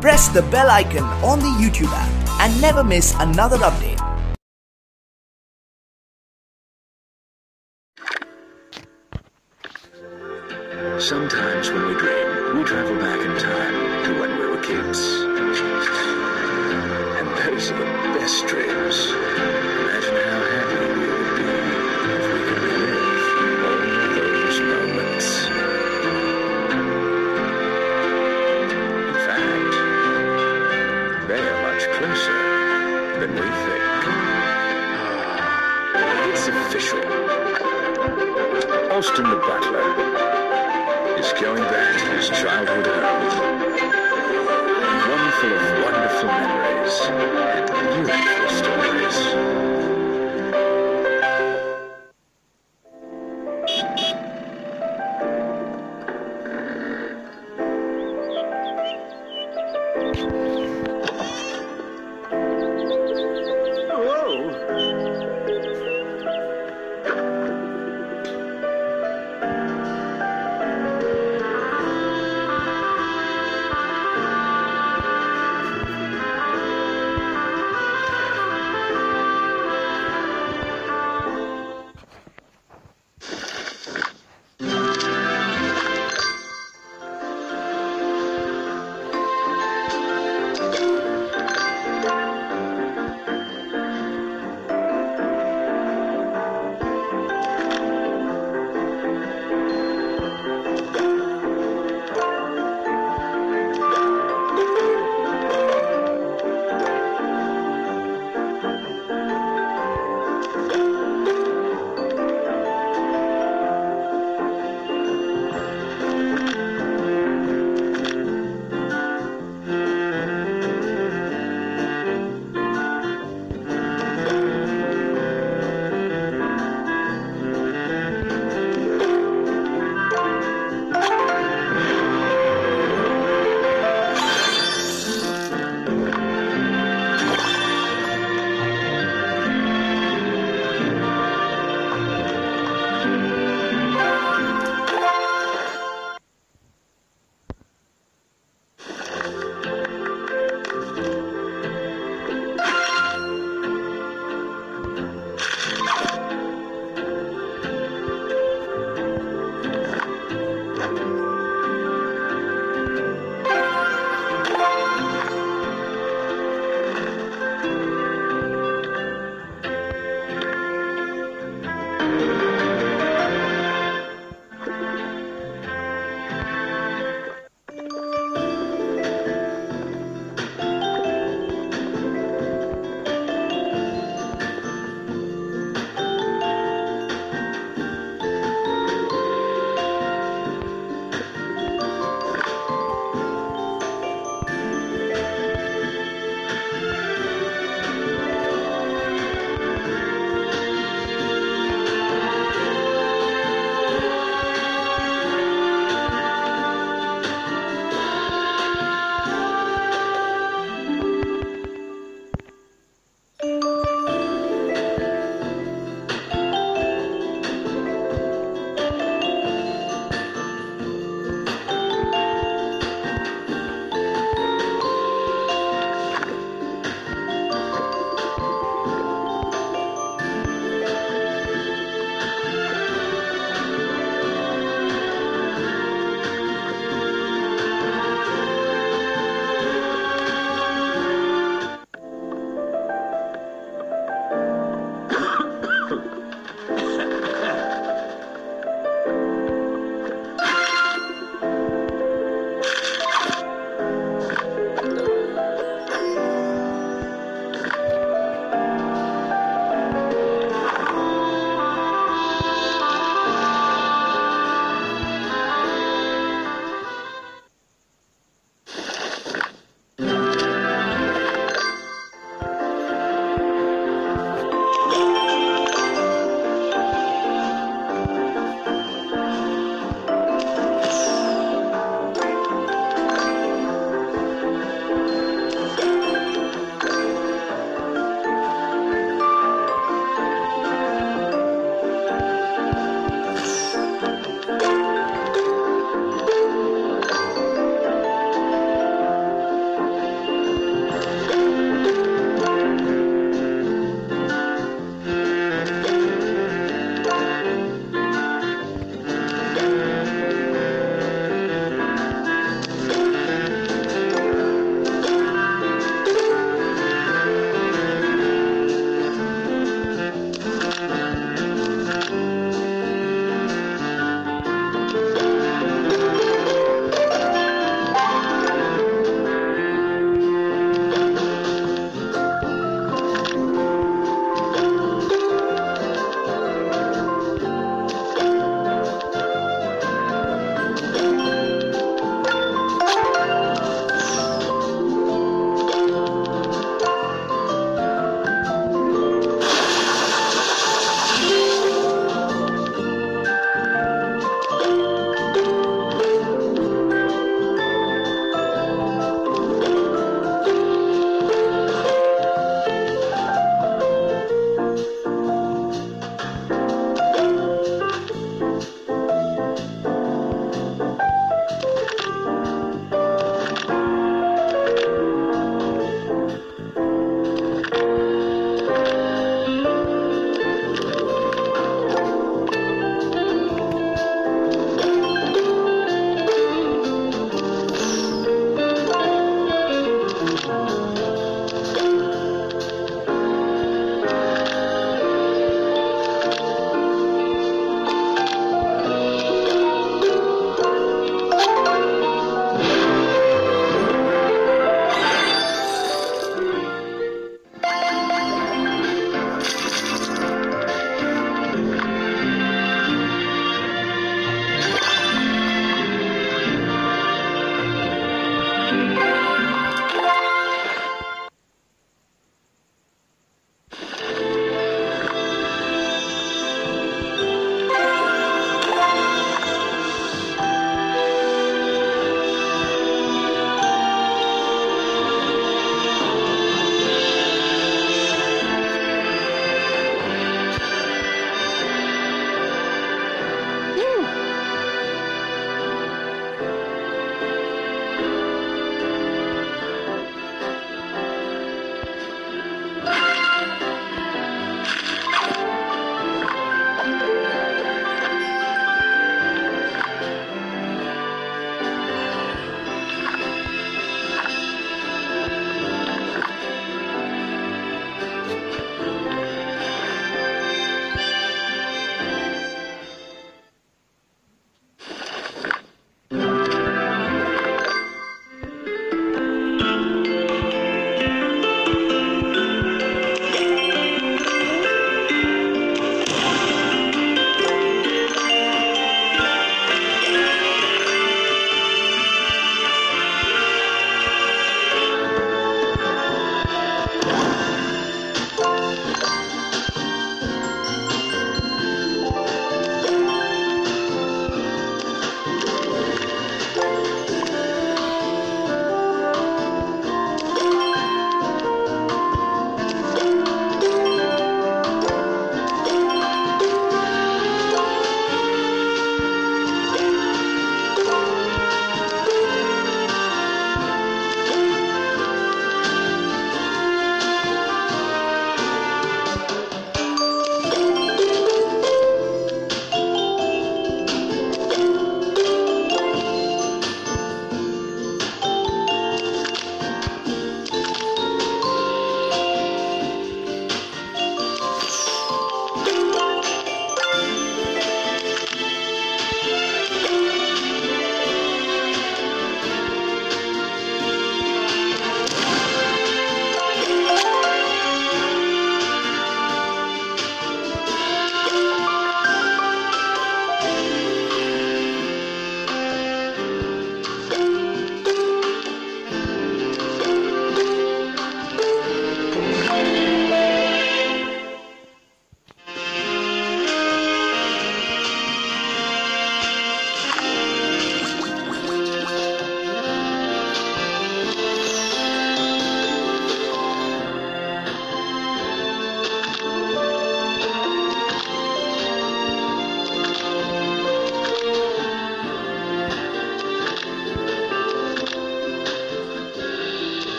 Press the bell icon on the YouTube app and never miss another update. Sometimes when we dream, we travel back in time to when we were kids. And those are the best dreams. Austin the Butler is going back to his childhood home. One full of wonderful memories and beautiful stories.